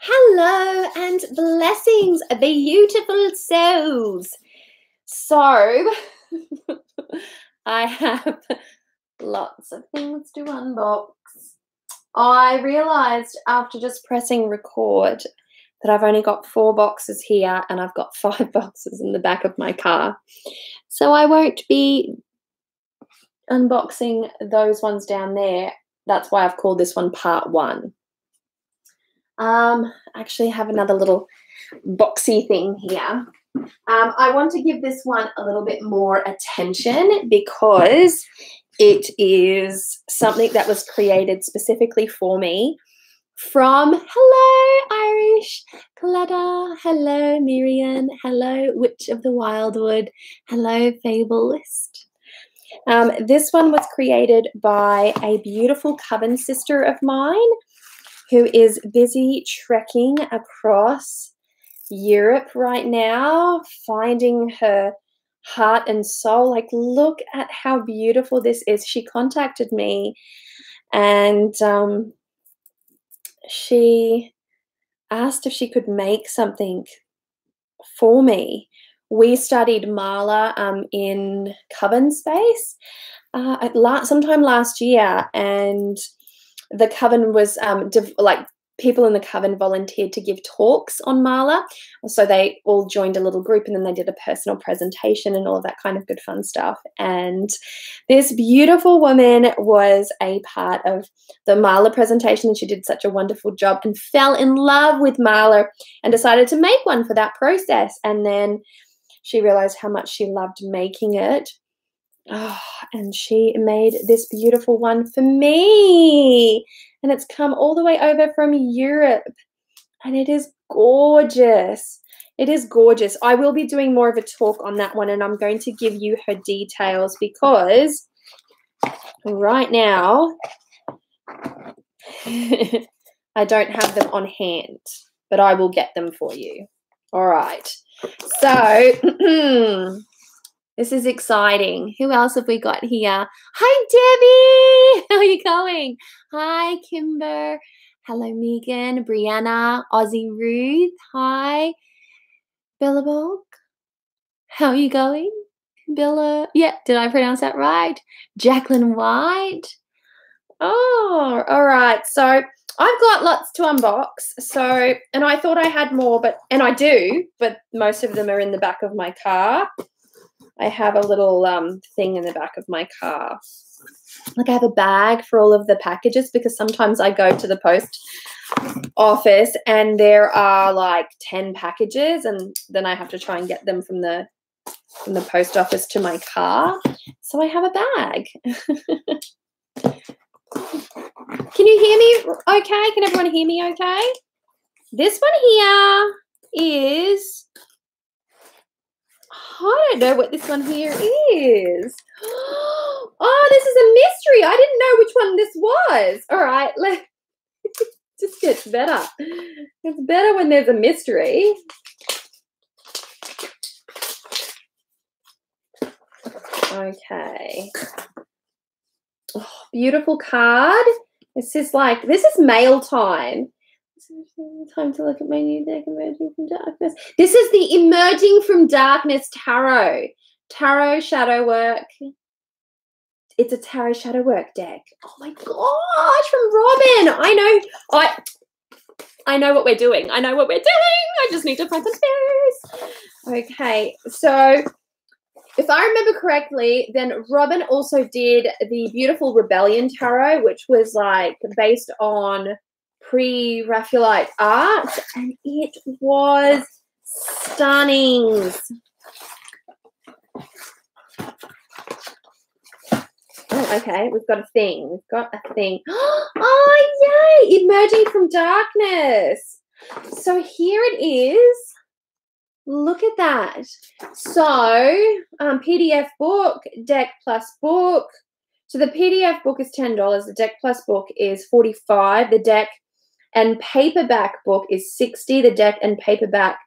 Hello and blessings, beautiful souls. So, I have lots of things to unbox. I realized after just pressing record that I've only got four boxes here and I've got five boxes in the back of my car. So, I won't be unboxing those ones down there. That's why I've called this one part one. Um, I actually have another little boxy thing here. Um, I want to give this one a little bit more attention because it is something that was created specifically for me from hello Irish Cladda, hello Miriam, hello Witch of the Wildwood, hello Fabulist. Um, this one was created by a beautiful coven sister of mine who is busy trekking across Europe right now, finding her heart and soul. Like, look at how beautiful this is. She contacted me and um, she asked if she could make something for me. We studied Mala um, in Coven Space uh, sometime last year, and the coven was um, like people in the coven volunteered to give talks on Mala. So they all joined a little group and then they did a personal presentation and all of that kind of good fun stuff. And this beautiful woman was a part of the Mala presentation and she did such a wonderful job and fell in love with Mala and decided to make one for that process. And then she realized how much she loved making it Oh, and she made this beautiful one for me. And it's come all the way over from Europe. And it is gorgeous. It is gorgeous. I will be doing more of a talk on that one, and I'm going to give you her details because right now I don't have them on hand, but I will get them for you. All right. So This is exciting. Who else have we got here? Hi, Debbie. How are you going? Hi, Kimber. Hello, Megan, Brianna, Aussie Ruth. Hi, Billabog. How are you going? Billa. Yeah, did I pronounce that right? Jacqueline White. Oh, all right. So I've got lots to unbox. So, and I thought I had more, but, and I do, but most of them are in the back of my car. I have a little um, thing in the back of my car. Like I have a bag for all of the packages because sometimes I go to the post office and there are like 10 packages and then I have to try and get them from the from the post office to my car. So I have a bag. Can you hear me okay? Can everyone hear me okay? This one here is I don't know what this one here is. Oh, this is a mystery. I didn't know which one this was. All right, let just gets better. It's better when there's a mystery. Okay. Oh, beautiful card. This is like this is mail time. Time to look at my new deck, Emerging from Darkness. This is the Emerging from Darkness Tarot. Tarot Shadow Work. It's a Tarot Shadow Work deck. Oh my gosh, from Robin. I know. I I know what we're doing. I know what we're doing. I just need to find some Okay, so if I remember correctly, then Robin also did the beautiful Rebellion Tarot, which was like based on pre Raphaelite art, and it was stunning. Oh, okay, we've got a thing. We've got a thing. Oh, yay! Emerging from darkness. So here it is. Look at that. So, um, PDF book, deck plus book. So the PDF book is $10. The deck plus book is 45 The deck and paperback book is 60 the deck and paperback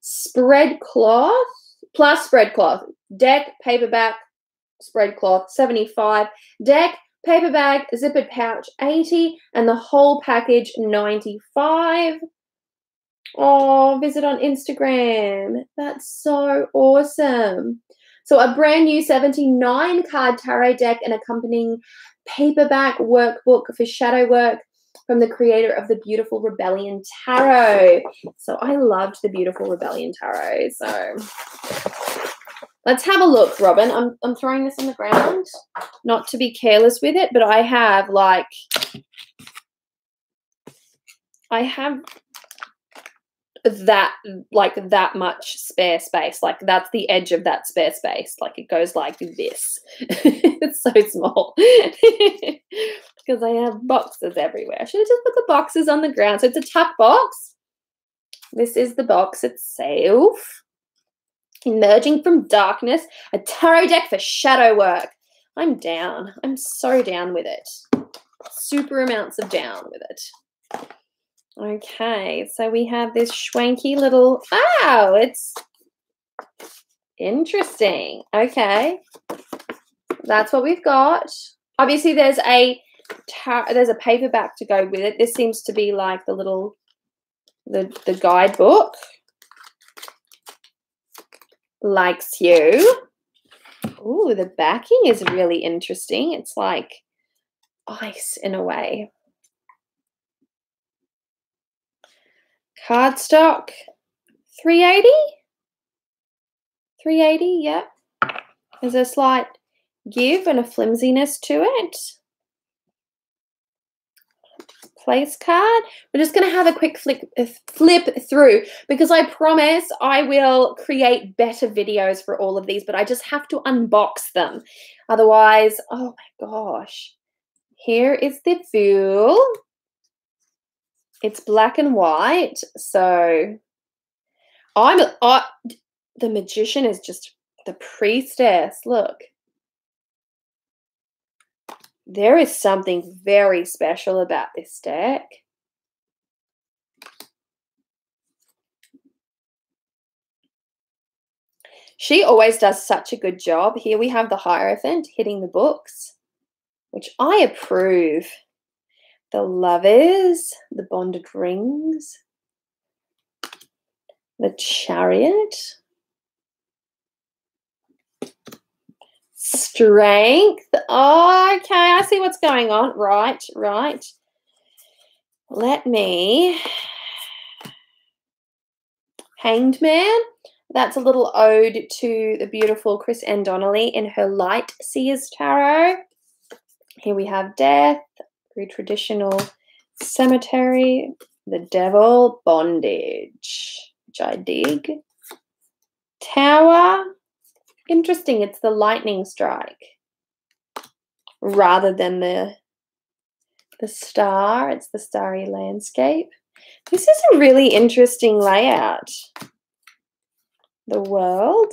spread cloth plus spread cloth. Deck paperback spread cloth 75 deck paper bag zippered pouch 80 and the whole package 95 Oh, visit on Instagram. That's so awesome. So, a brand new 79 card tarot deck and accompanying paperback workbook for shadow work from the creator of the Beautiful Rebellion Tarot. So, I loved the Beautiful Rebellion Tarot. So, let's have a look, Robin. I'm, I'm throwing this on the ground, not to be careless with it, but I have like, I have that like that much spare space like that's the edge of that spare space like it goes like this it's so small because i have boxes everywhere. I should have just put the boxes on the ground. So it's a tuck box. This is the box itself. Emerging from darkness a tarot deck for shadow work. I'm down. I'm so down with it. Super amounts of down with it. Okay, so we have this schwanky little, oh, it's interesting. Okay, that's what we've got. Obviously, there's a there's a paperback to go with it. This seems to be like the little the the guidebook. Likes you. Ooh, the backing is really interesting. It's like ice in a way. Cardstock, 380? 380, yeah. There's a slight give and a flimsiness to it. Place card. We're just going to have a quick flick, uh, flip through because I promise I will create better videos for all of these, but I just have to unbox them. Otherwise, oh my gosh. Here is the Fool. It's black and white. So I'm I, the magician is just the priestess. Look. There is something very special about this deck. She always does such a good job. Here we have the Hierophant hitting the books, which I approve the lovers, the bonded rings, the chariot, strength. Oh, okay, I see what's going on. Right, right. Let me. Hanged Man. That's a little ode to the beautiful Chris-Anne Donnelly in her Light Seers Tarot. Here we have Death, very traditional cemetery, the devil bondage, which I dig. Tower, interesting, it's the lightning strike rather than the the star, it's the starry landscape. This is a really interesting layout. The world.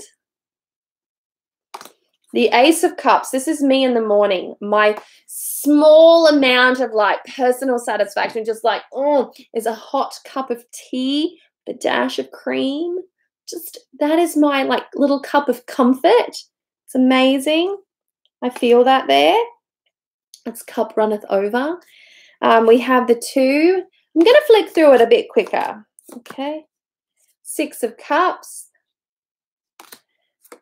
The Ace of Cups. This is me in the morning. My small amount of like personal satisfaction, just like, oh, is a hot cup of tea, the dash of cream. Just that is my like little cup of comfort. It's amazing. I feel that there. It's cup runneth over. Um, we have the two. I'm going to flick through it a bit quicker. Okay. Six of Cups,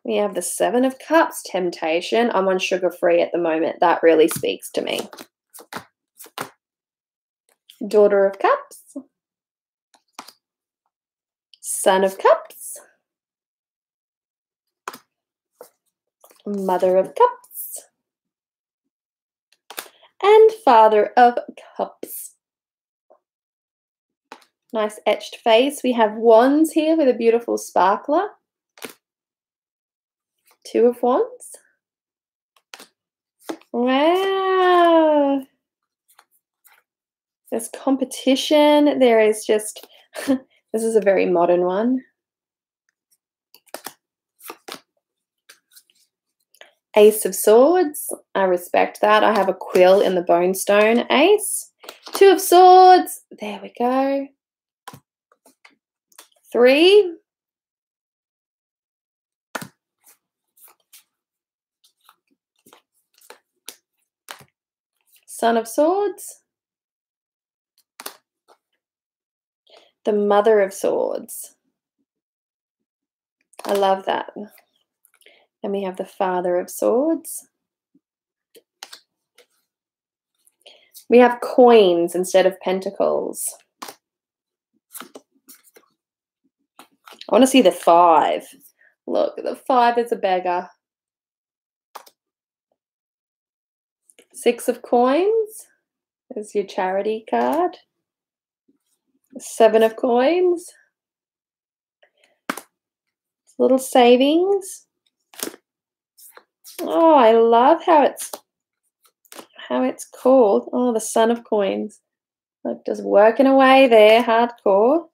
we have the Seven of Cups, temptation. I'm on sugar free at the moment. That really speaks to me. Daughter of Cups, Son of Cups, Mother of Cups, and Father of Cups. Nice etched face. We have wands here with a beautiful sparkler. Two of Wands. Wow. There's competition. There is just, this is a very modern one. Ace of Swords. I respect that. I have a quill in the Bone Stone Ace. Two of Swords. There we go. Three. Son of Swords. The Mother of Swords. I love that. Then we have the Father of Swords. We have coins instead of pentacles. I want to see the five. Look, the five is a beggar. Six of coins is your charity card. Seven of coins. Little savings. Oh, I love how it's how it's called. Oh, the Son of Coins. Like just working away there, hardcore.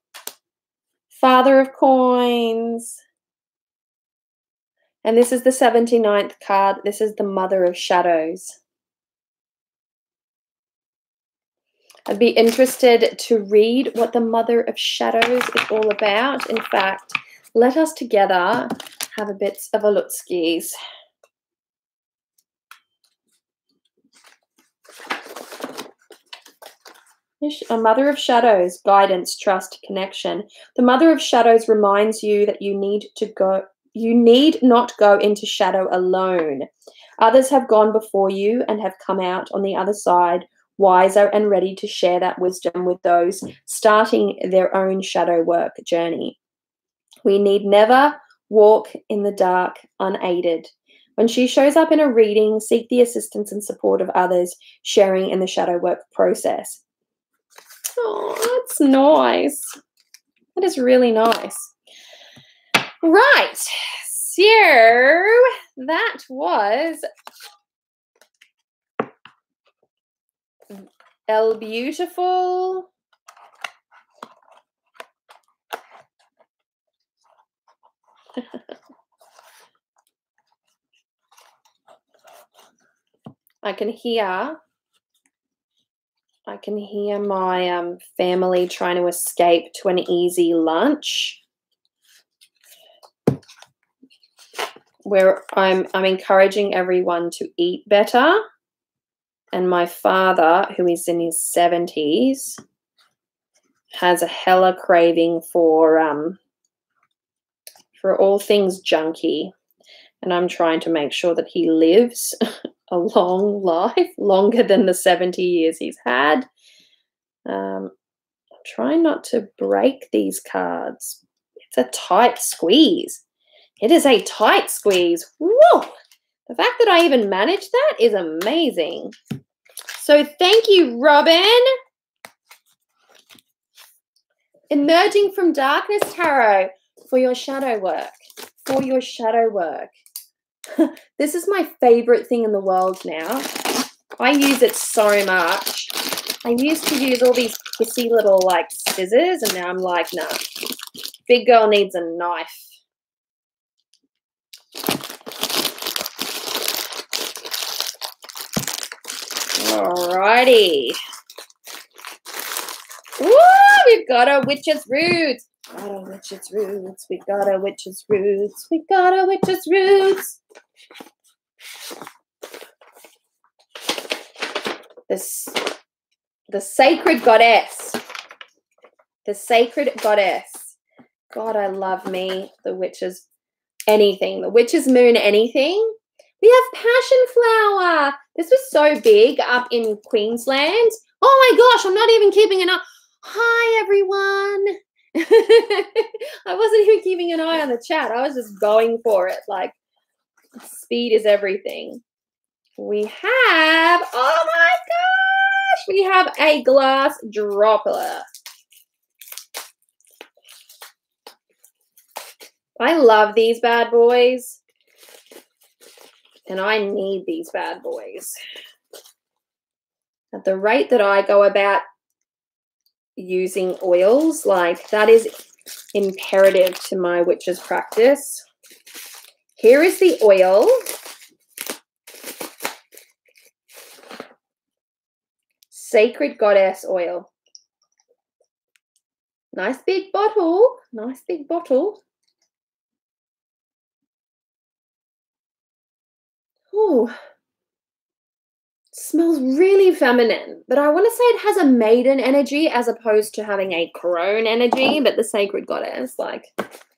Father of Coins. And this is the 79th card. This is the Mother of Shadows. I'd be interested to read what the Mother of Shadows is all about. In fact, let us together have a bit of a look skis. A mother of shadows, guidance, trust, connection. The mother of shadows reminds you that you need to go you need not go into shadow alone. Others have gone before you and have come out on the other side wiser and ready to share that wisdom with those starting their own shadow work journey. We need never walk in the dark unaided. When she shows up in a reading, seek the assistance and support of others sharing in the shadow work process. Oh, that's nice. That is really nice. Right. So that was El Beautiful. I can hear I can hear my um, family trying to escape to an easy lunch. Where I'm, I'm encouraging everyone to eat better. And my father, who is in his 70s, has a hella craving for um, for all things junky. And I'm trying to make sure that he lives a long life, longer than the 70 years he's had. Um, I'm trying not to break these cards. It's a tight squeeze. It is a tight squeeze. Whoa! The fact that I even managed that is amazing. So thank you, Robin. Emerging from Darkness Tarot for your shadow work. For your shadow work. this is my favorite thing in the world now. I use it so much. I used to use all these pissy little like scissors and now I'm like, nah, big girl needs a knife. Alrighty. Woo! We've got a witch's roots. Got a witch's roots. We got a witch's roots. We got a witch's roots. This the sacred goddess. The sacred goddess. God, I love me, the witch's anything. The witch's moon, anything. We have passion flower. This was so big up in Queensland. Oh my gosh, I'm not even keeping an eye. Hi, everyone. I wasn't even keeping an eye on the chat. I was just going for it. Like, speed is everything. We have, oh my gosh, we have a glass dropper. I love these bad boys. And I need these bad boys. At the rate that I go about using oils, like that is imperative to my witch's practice. Here is the oil. Sacred Goddess oil. Nice big bottle. Nice big bottle. Oh, smells really feminine, but I want to say it has a maiden energy as opposed to having a crone energy. But the sacred goddess, like,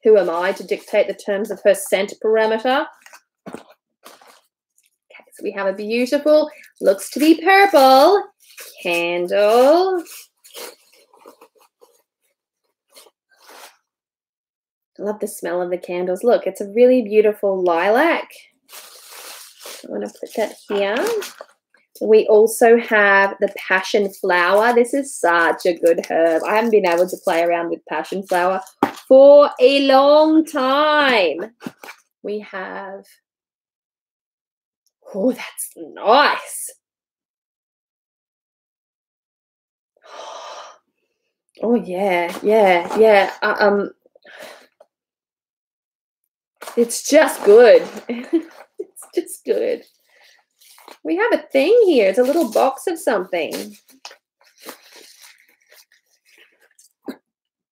who am I to dictate the terms of her scent parameter? Okay, so we have a beautiful, looks to be purple candle. I love the smell of the candles. Look, it's a really beautiful lilac. I'm going to put that here. We also have the passion flower. This is such a good herb. I haven't been able to play around with passion flower for a long time. We have, oh, that's nice. Oh yeah, yeah, yeah. Uh, um, it's just good. it's just good. We have a thing here. It's a little box of something.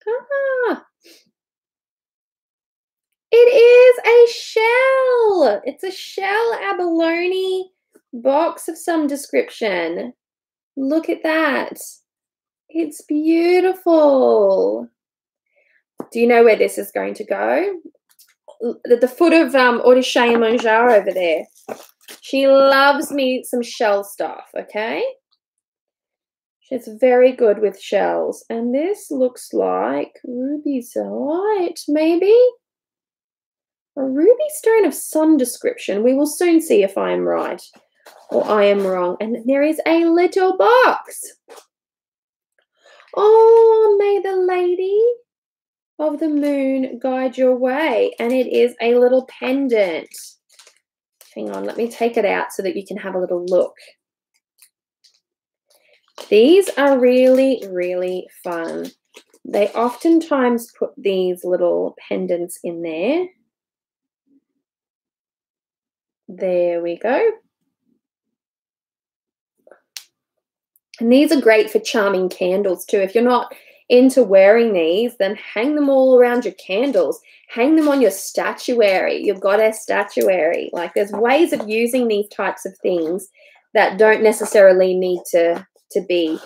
Ah. It is a shell. It's a shell abalone box of some description. Look at that. It's beautiful. Do you know where this is going to go? At the foot of um, Orisha Manjar over there. She loves me some shell stuff, okay? She's very good with shells. And this looks like ruby zoisite, maybe? A ruby stone of some description. We will soon see if I am right or I am wrong. And there is a little box. Oh, may the lady of the moon guide your way. And it is a little pendant. Hang on, let me take it out so that you can have a little look. These are really, really fun. They oftentimes put these little pendants in there. There we go. And these are great for charming candles too. If you're not into wearing these, then hang them all around your candles. Hang them on your statuary, your goddess statuary. Like there's ways of using these types of things that don't necessarily need to, to be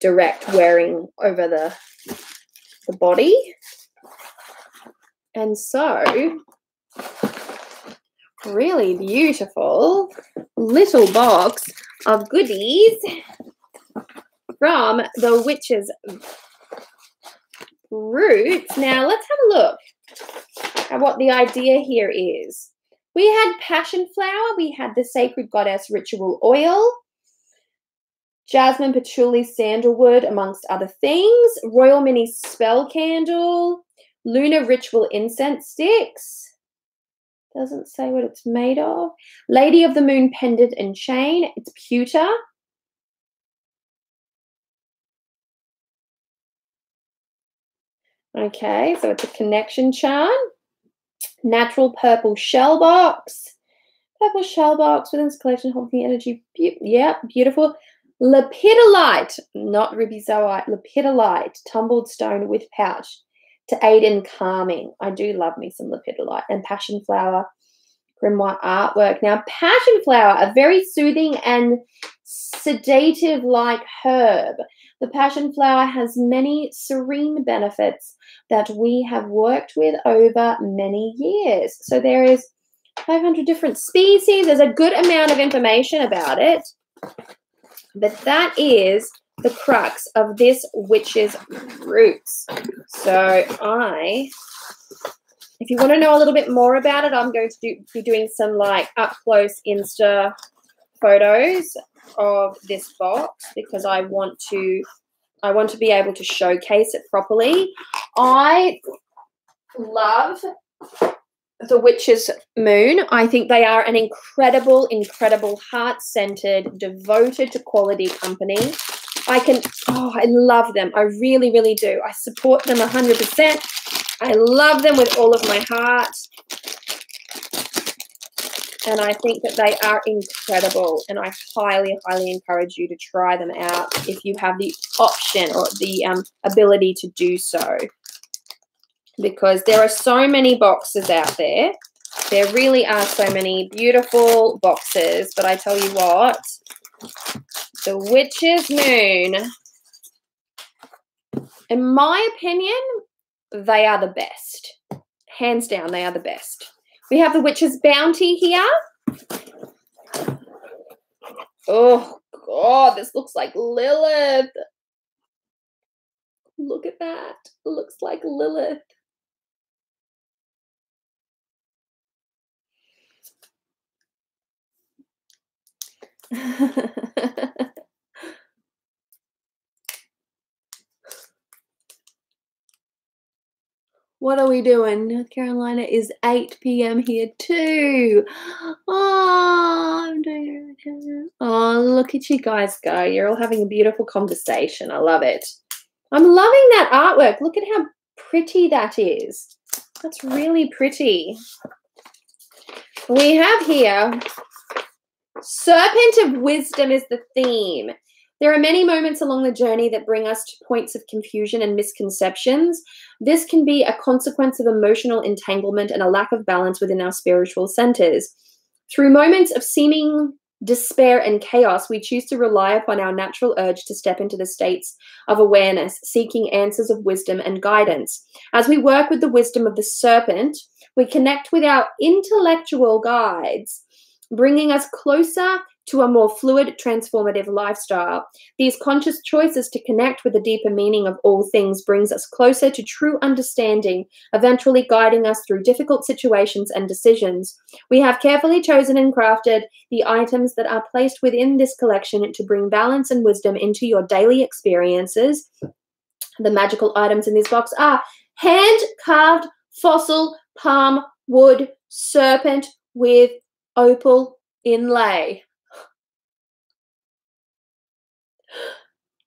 direct wearing over the, the body. And so, really beautiful little box of goodies from the witch's roots. Now let's have a look at what the idea here is. We had passion flower, we had the sacred goddess ritual oil, jasmine, patchouli, sandalwood, amongst other things, royal mini spell candle, lunar ritual incense sticks. Doesn't say what it's made of. Lady of the Moon pendant and chain. It's pewter. Okay, so it's a connection charm. Natural purple shell box. Purple shell box within this collection holding energy. Be yeah, beautiful. Lepidolite, not ruby zoisite, lepidolite, tumbled stone with pouch to aid in calming. I do love me some lepidolite and passion flower grimoire artwork. Now, passion flower, a very soothing and sedative like herb. The passion flower has many serene benefits that we have worked with over many years. So there is 500 different species. There's a good amount of information about it. But that is the crux of this witch's roots. So I, if you want to know a little bit more about it, I'm going to do, be doing some like up close Insta photos of this box because I want to I want to be able to showcase it properly. I love the Witch's Moon. I think they are an incredible, incredible, heart centered, devoted to quality company. I can, oh, I love them. I really, really do. I support them 100%. I love them with all of my heart and I think that they are incredible. And I highly, highly encourage you to try them out if you have the option or the um, ability to do so. Because there are so many boxes out there. There really are so many beautiful boxes. But I tell you what, the witch's moon. In my opinion, they are the best. Hands down, they are the best. We have the witch's bounty here. Oh, God, this looks like Lilith. Look at that. Looks like Lilith. what are we doing? North Carolina is 8 p.m. here too. Oh, oh, look at you guys go. You're all having a beautiful conversation. I love it. I'm loving that artwork. Look at how pretty that is. That's really pretty. We have here Serpent of Wisdom is the theme. There are many moments along the journey that bring us to points of confusion and misconceptions. This can be a consequence of emotional entanglement and a lack of balance within our spiritual centers. Through moments of seeming despair and chaos, we choose to rely upon our natural urge to step into the states of awareness, seeking answers of wisdom and guidance. As we work with the wisdom of the serpent, we connect with our intellectual guides bringing us closer to a more fluid, transformative lifestyle. These conscious choices to connect with the deeper meaning of all things brings us closer to true understanding, eventually guiding us through difficult situations and decisions. We have carefully chosen and crafted the items that are placed within this collection to bring balance and wisdom into your daily experiences. The magical items in this box are hand carved fossil palm wood serpent with opal inlay.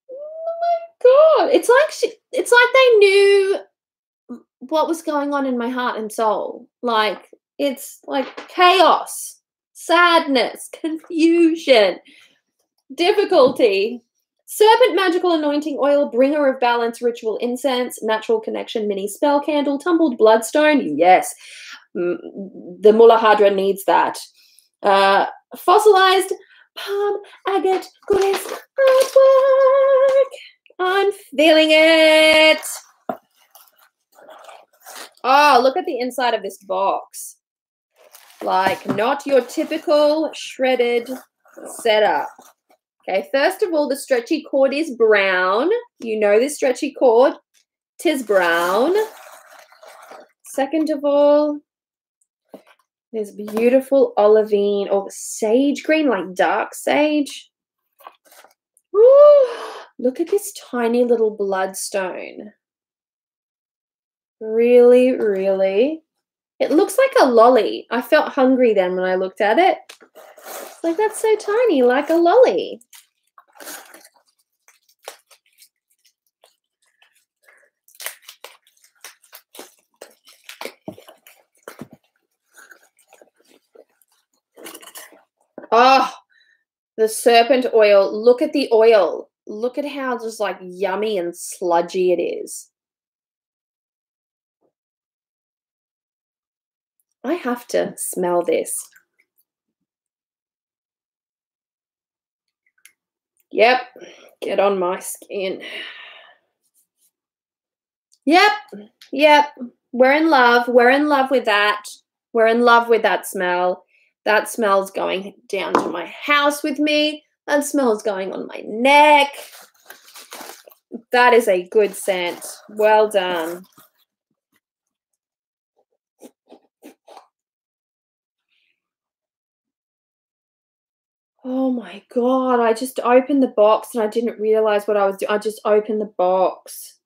Oh my god. It's like she, it's like they knew what was going on in my heart and soul. Like it's like chaos, sadness, confusion, difficulty. Serpent magical anointing oil, bringer of balance, ritual incense, natural connection, mini spell candle, tumbled bloodstone. Yes, the Muladhara needs that. Uh, fossilized palm agate goddess artwork. I'm feeling it. Oh, look at the inside of this box. Like, not your typical shredded setup. Okay, first of all, the stretchy cord is brown. You know this stretchy cord. Tis brown. Second of all, there's beautiful olivine or sage green, like dark sage. Ooh, look at this tiny little bloodstone. Really, really. It looks like a lolly. I felt hungry then when I looked at it. like, that's so tiny, like a lolly. Oh, the serpent oil. Look at the oil. Look at how just like yummy and sludgy it is. I have to smell this. Yep, get on my skin. Yep, yep, we're in love. We're in love with that. We're in love with that smell. That smell's going down to my house with me. That smell's going on my neck. That is a good scent. Well done. Oh my god, I just opened the box and I didn't realize what I was doing. I just opened the box.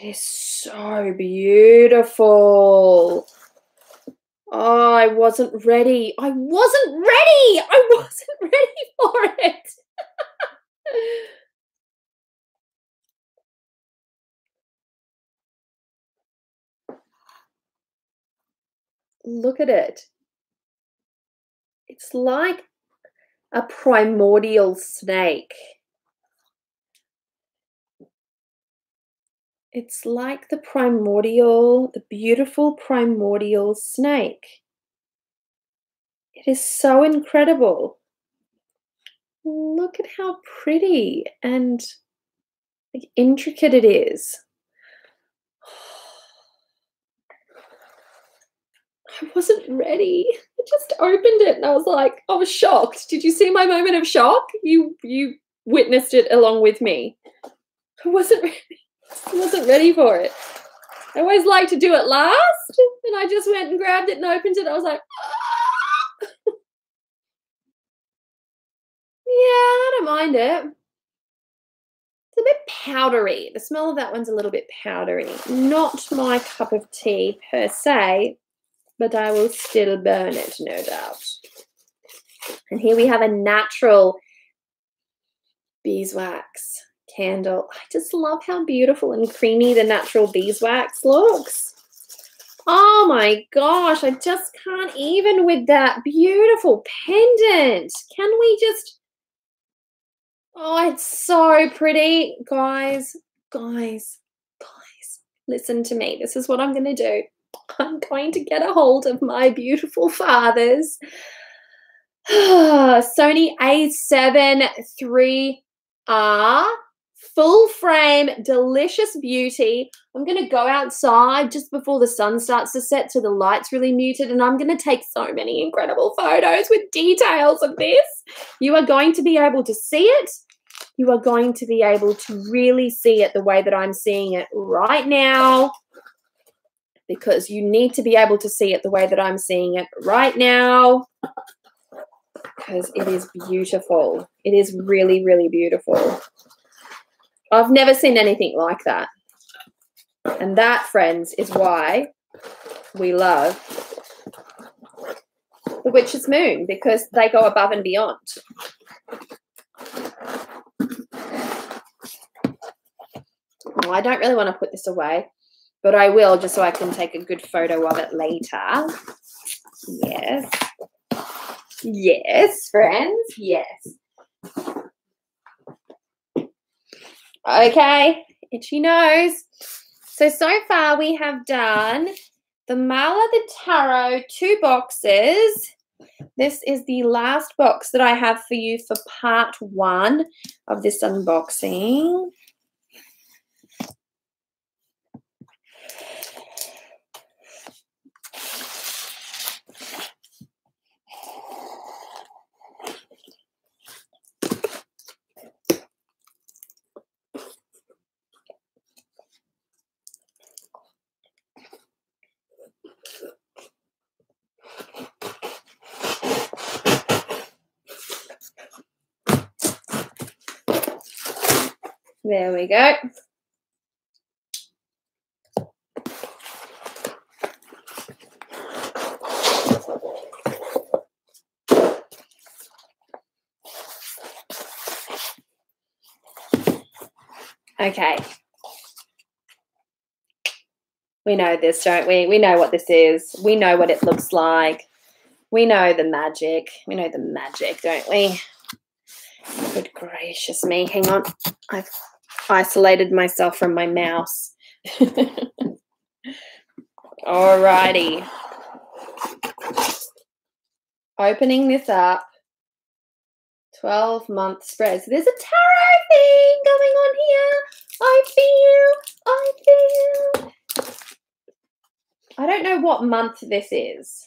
It is so beautiful. Oh, I wasn't ready. I wasn't ready. I wasn't ready for it. Look at it. It's like a primordial snake. It's like the primordial, the beautiful primordial snake. It is so incredible. Look at how pretty and like, intricate it is. I wasn't ready. I just opened it and I was like, I was shocked. Did you see my moment of shock? You you witnessed it along with me. I wasn't ready. I wasn't ready for it. I always like to do it last, and I just went and grabbed it and opened it. I was like, ah! yeah, I don't mind it. It's a bit powdery. The smell of that one's a little bit powdery. Not my cup of tea per se, but I will still burn it, no doubt. And here we have a natural beeswax candle. I just love how beautiful and creamy the natural beeswax looks. Oh my gosh, I just can't even with that beautiful pendant. Can we just... Oh, it's so pretty. Guys, guys, guys, listen to me. This is what I'm going to do. I'm going to get a hold of my beautiful father's Sony a7 3R full frame, delicious beauty. I'm going to go outside just before the sun starts to set so the light's really muted and I'm going to take so many incredible photos with details of this. You are going to be able to see it. You are going to be able to really see it the way that I'm seeing it right now because you need to be able to see it the way that I'm seeing it right now because it is beautiful. It is really, really beautiful. I've never seen anything like that. And that, friends, is why we love the Witch's Moon because they go above and beyond. Well, I don't really want to put this away but I will just so I can take a good photo of it later. Yes. Yes, friends. Yes. Okay, itchy nose. So, so far we have done the Mala the Tarot two boxes. This is the last box that I have for you for part one of this unboxing. There we go. Okay. We know this, don't we? We know what this is. We know what it looks like. We know the magic. We know the magic, don't we? Good gracious me. Hang on. I've isolated myself from my mouse. Alrighty. Opening this up. 12 month spread. So there's a tarot thing going on here. I feel, I feel. I don't know what month this is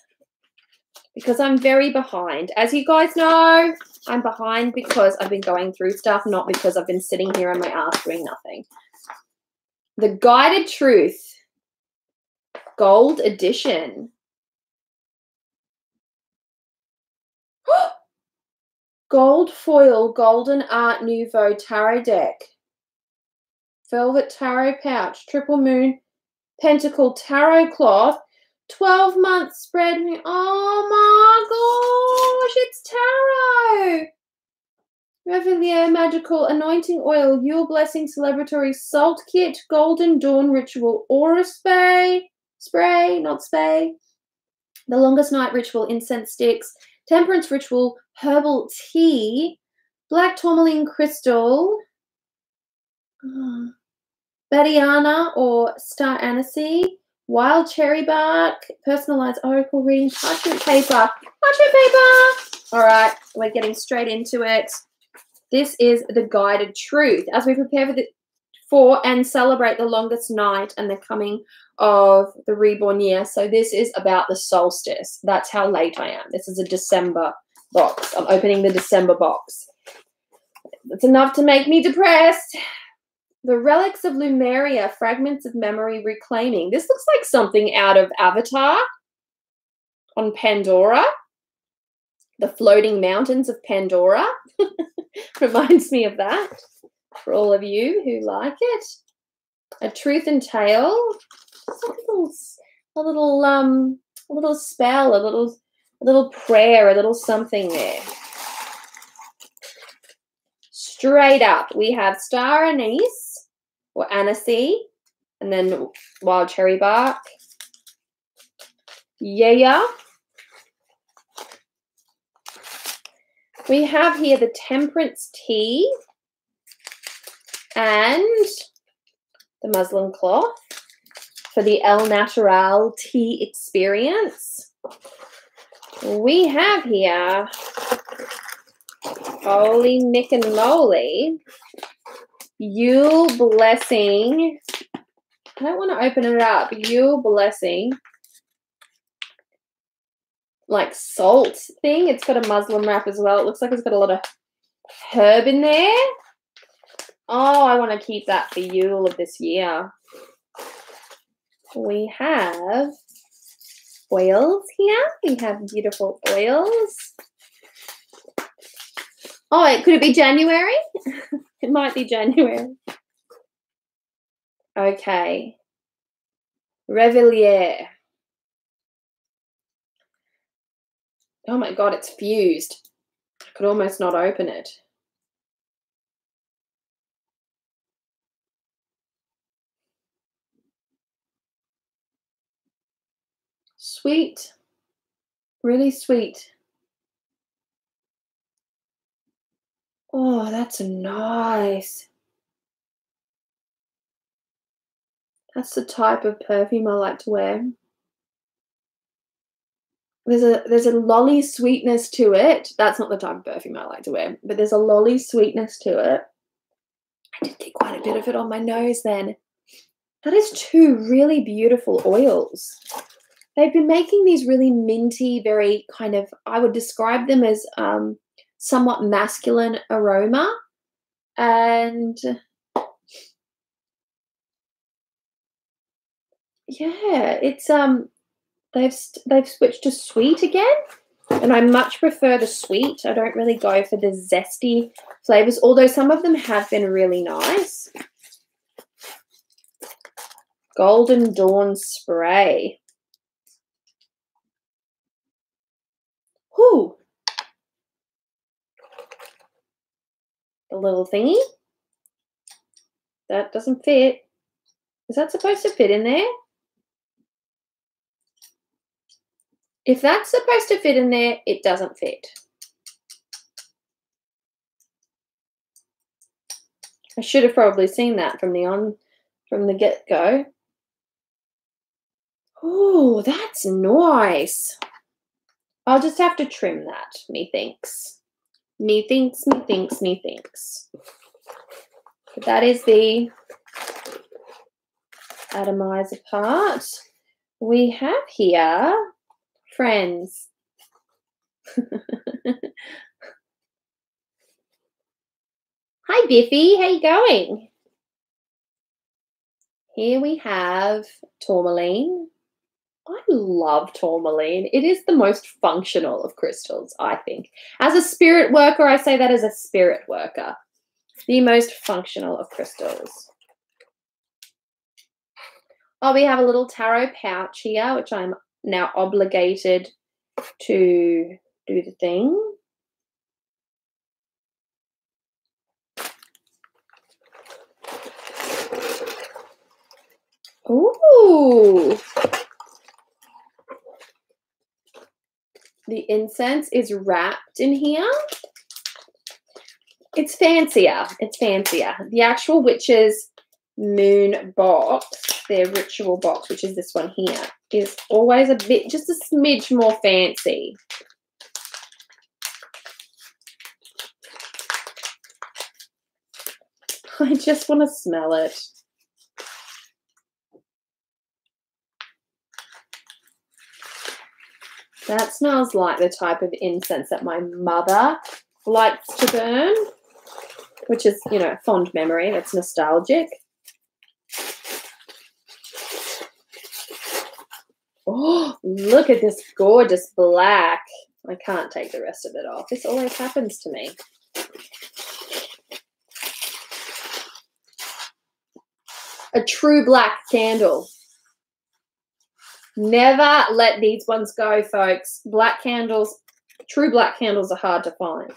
because I'm very behind. As you guys know, I'm behind because I've been going through stuff, not because I've been sitting here on my ass doing nothing. The Guided Truth Gold Edition. Gold foil Golden Art Nouveau Tarot Deck. Velvet Tarot Pouch. Triple Moon Pentacle Tarot Cloth 12 month spread. Oh my gosh, it's tarot. Revelier Magical Anointing Oil, Your Blessing Celebratory Salt Kit, Golden Dawn Ritual Aura Spray, Spray, not Spay. The Longest Night Ritual Incense Sticks, Temperance Ritual Herbal Tea, Black Tourmaline Crystal, Badiana or Star Aniseed, Wild cherry bark, personalized oracle reading, parchment paper, parchment paper. All right, we're getting straight into it. This is the guided truth as we prepare for the for and celebrate the longest night and the coming of the reborn year. So this is about the solstice. That's how late I am. This is a December box. I'm opening the December box. That's enough to make me depressed. The relics of Lemuria, fragments of memory reclaiming. This looks like something out of Avatar on Pandora. The floating mountains of Pandora. Reminds me of that for all of you who like it. A truth and tale. a little, a little, um, a little spell, a little, a little prayer, a little something there. Straight up, we have star anise or aniseed, and then wild cherry bark. Yeah. Yeah. We have here the temperance tea and the muslin cloth for the El Natural tea experience. We have here Holy Mick and Moly. Yule Blessing. I don't want to open it up. You Blessing. Like salt thing. It's got a muslin wrap as well. It looks like it's got a lot of herb in there. Oh, I want to keep that for Yule of this year. We have oils here. We have beautiful oils. Oh, it could it be January? it might be January. Okay. Revelier. Oh my god, it's fused. I could almost not open it. Sweet. Really sweet. Oh, that's nice. That's the type of perfume I like to wear. There's a there's a lolly sweetness to it. That's not the type of perfume I like to wear, but there's a lolly sweetness to it. I did get quite a bit of it on my nose then. That is two really beautiful oils. They've been making these really minty, very kind of, I would describe them as um, somewhat masculine aroma. And yeah, it's um they've they've switched to sweet again. And I much prefer the sweet. I don't really go for the zesty flavors, although some of them have been really nice. Golden Dawn Spray. Whew. The little thingy. That doesn't fit. Is that supposed to fit in there? If that's supposed to fit in there, it doesn't fit. I should have probably seen that from the on from the get-go. Oh, that's nice. I'll just have to trim that, methinks. Methinks, methinks, methinks. But that is the atomizer part. We have here, friends. Hi, Biffy. How you going? Here we have tourmaline. I love tourmaline. It is the most functional of crystals, I think. As a spirit worker, I say that as a spirit worker. The most functional of crystals. Oh, we have a little tarot pouch here, which I'm now obligated to do the thing. Ooh. The incense is wrapped in here. It's fancier. It's fancier. The actual witch's moon box their ritual box, which is this one here, is always a bit, just a smidge more fancy. I just want to smell it. That smells like the type of incense that my mother likes to burn, which is, you know, fond memory. That's nostalgic. Oh, look at this gorgeous black. I can't take the rest of it off. This always happens to me. A true black candle. Never let these ones go, folks. Black candles, true black candles are hard to find.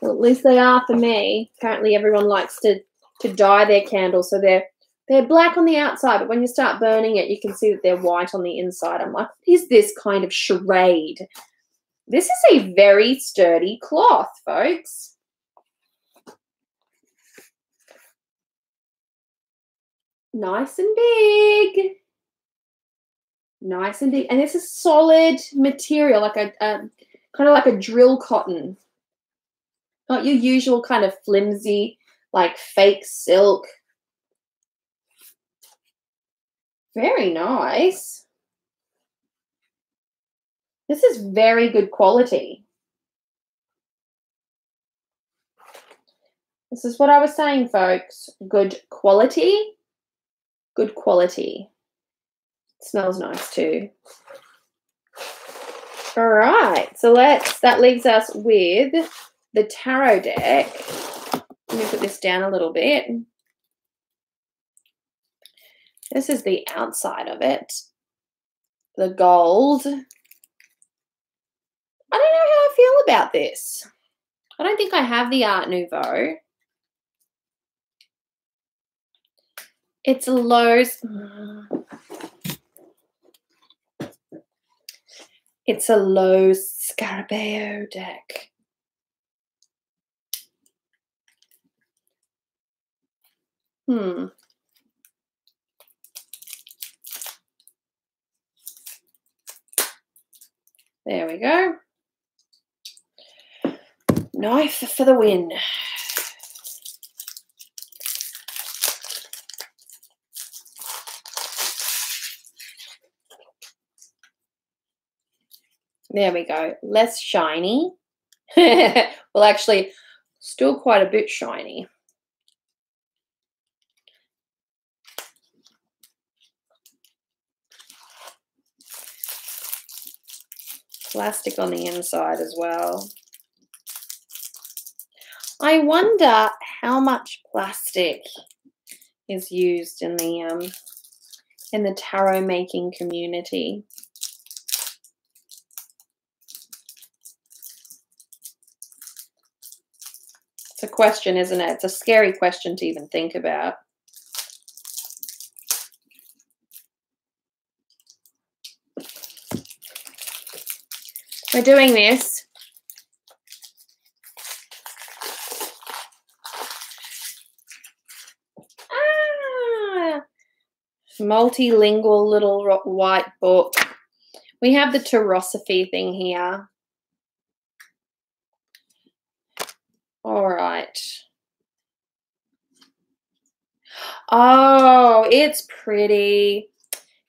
Well, at least they are for me. Apparently everyone likes to, to dye their candles so they're they're black on the outside, but when you start burning it, you can see that they're white on the inside. I'm like, what is this kind of charade? This is a very sturdy cloth, folks. Nice and big. Nice and big. And it's a solid material, like a, a kind of like a drill cotton. Not your usual kind of flimsy, like fake silk Very nice. This is very good quality. This is what I was saying, folks. Good quality. Good quality. Smells nice too. All right, so let's, that leaves us with the tarot deck. Let me put this down a little bit. This is the outside of it. The gold. I don't know how I feel about this. I don't think I have the Art Nouveau. It's a It's a Lo Scarabeo deck. Hmm. There we go. Knife for the win. There we go. Less shiny. well, actually, still quite a bit shiny. plastic on the inside as well. I wonder how much plastic is used in the um, in the tarot making community. It's a question, isn't it? It's a scary question to even think about. We're doing this. Ah, multilingual little white book. We have the Tarosophy thing here. All right. Oh, it's pretty.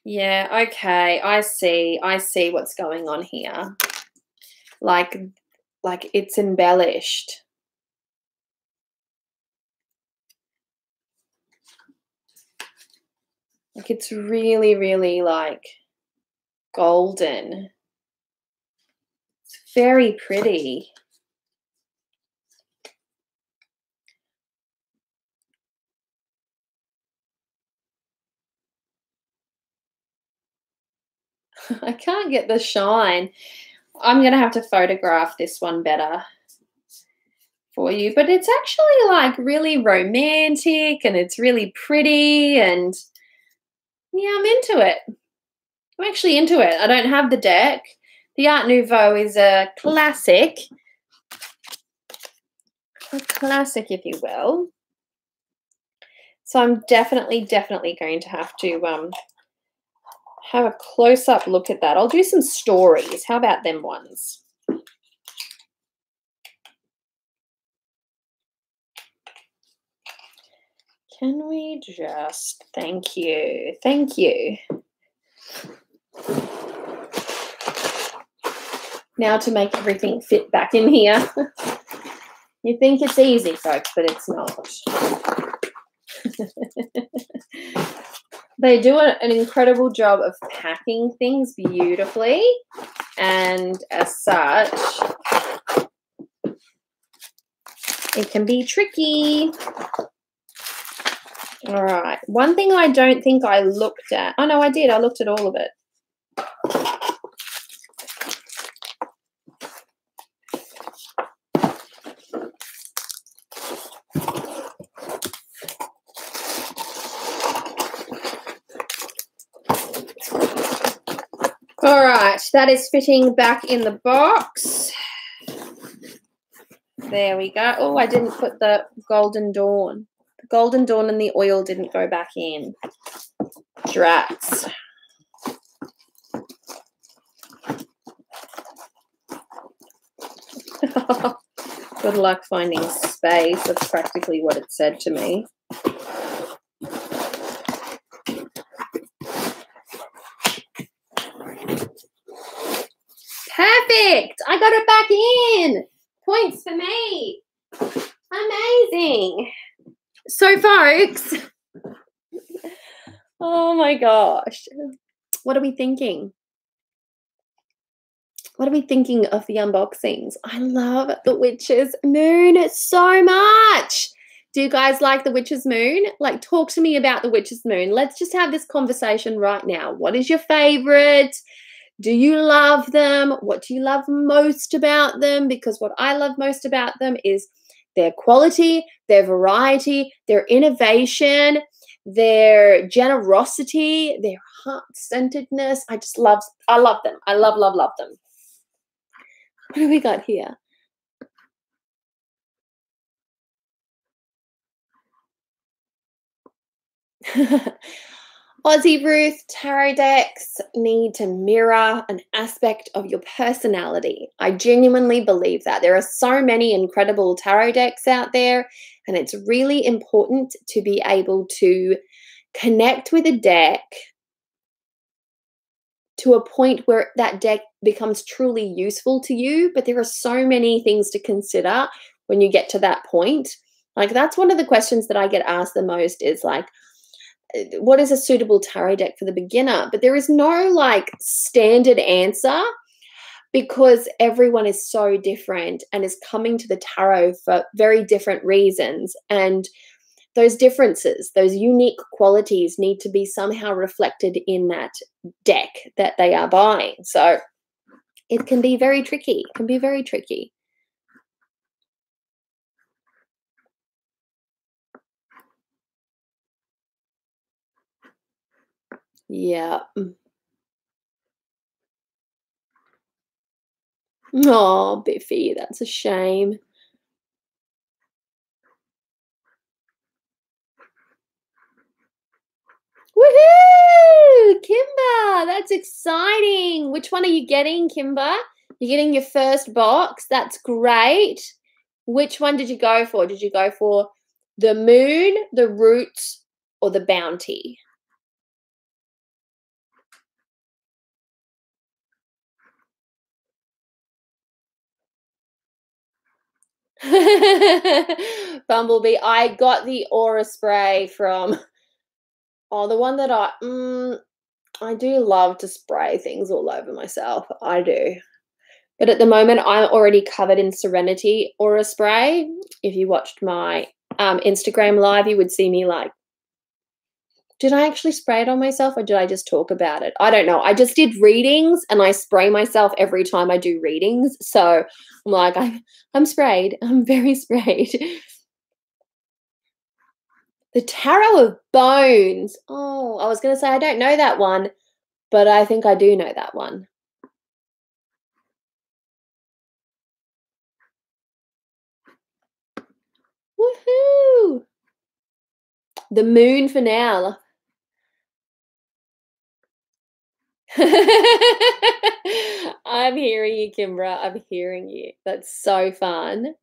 Yeah, okay. I see. I see what's going on here like like it's embellished like it's really really like golden it's very pretty I can't get the shine. I'm going to have to photograph this one better for you. But it's actually like really romantic and it's really pretty and yeah, I'm into it. I'm actually into it. I don't have the deck. The Art Nouveau is a classic. A classic, if you will. So I'm definitely, definitely going to have to um, have a close up look at that. I'll do some stories. How about them ones? Can we just, thank you, thank you. Now to make everything fit back in here. you think it's easy, folks, but it's not. they do an incredible job of packing things beautifully, and as such, it can be tricky. All right. One thing I don't think I looked at. Oh, no, I did. I looked at all of it. All right, that is fitting back in the box. There we go. Oh, I didn't put the Golden Dawn. The Golden Dawn and the oil didn't go back in. Drats. Good luck finding space. That's practically what it said to me. Perfect. I got it back in. Points for me. Amazing. So, folks, oh my gosh, what are we thinking? What are we thinking of the unboxings? I love the Witch's Moon so much. Do you guys like the Witch's Moon? Like, talk to me about the Witch's Moon. Let's just have this conversation right now. What is your favorite? Do you love them? What do you love most about them? Because what I love most about them is their quality, their variety, their innovation, their generosity, their heart-centeredness. I just love I love them. I love love love them. What do we got here? Aussie Ruth, tarot decks need to mirror an aspect of your personality. I genuinely believe that. There are so many incredible tarot decks out there, and it's really important to be able to connect with a deck to a point where that deck becomes truly useful to you. But there are so many things to consider when you get to that point. Like, that's one of the questions that I get asked the most is like, what is a suitable tarot deck for the beginner? But there is no like standard answer because everyone is so different and is coming to the tarot for very different reasons. And those differences, those unique qualities need to be somehow reflected in that deck that they are buying. So it can be very tricky, it can be very tricky. Yeah. Oh, Biffy, that's a shame. Woohoo! Kimber, that's exciting. Which one are you getting, Kimber? You're getting your first box. That's great. Which one did you go for? Did you go for the moon, the roots, or the bounty? Bumblebee. I got the aura spray from oh the one that I mm, I do love to spray things all over myself. I do. But at the moment I'm already covered in Serenity aura spray. If you watched my um, Instagram live, you would see me like did I actually spray it on myself or did I just talk about it? I don't know. I just did readings and I spray myself every time I do readings. So I'm like, I, I'm sprayed. I'm very sprayed. The Tarot of Bones. Oh, I was going to say I don't know that one, but I think I do know that one. Woohoo! The moon for now. I'm hearing you, Kimbra. I'm hearing you. That's so fun.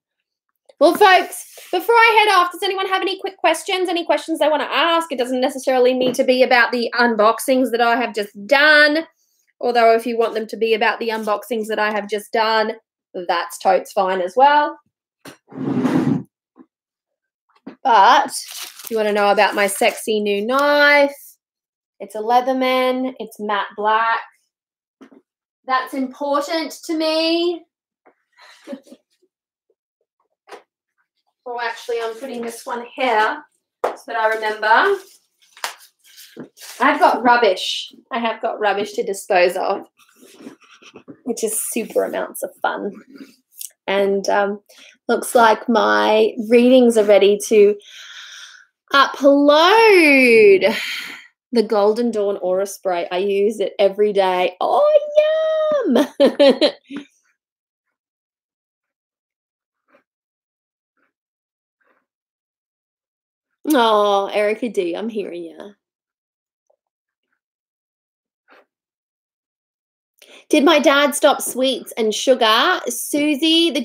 Well, folks, before I head off, does anyone have any quick questions? Any questions they want to ask? It doesn't necessarily need to be about the unboxings that I have just done. Although, if you want them to be about the unboxings that I have just done, that's totes fine as well. But if you want to know about my sexy new knife, it's a Leatherman, it's matte black. That's important to me. oh, actually, I'm putting this one here so that I remember. I've got rubbish. I have got rubbish to dispose of, which is super amounts of fun. And um, looks like my readings are ready to upload the Golden Dawn Aura Spray. I use it every day. Oh, yum! oh, Erica D, I'm hearing you. Did my dad stop sweets and sugar? Susie, the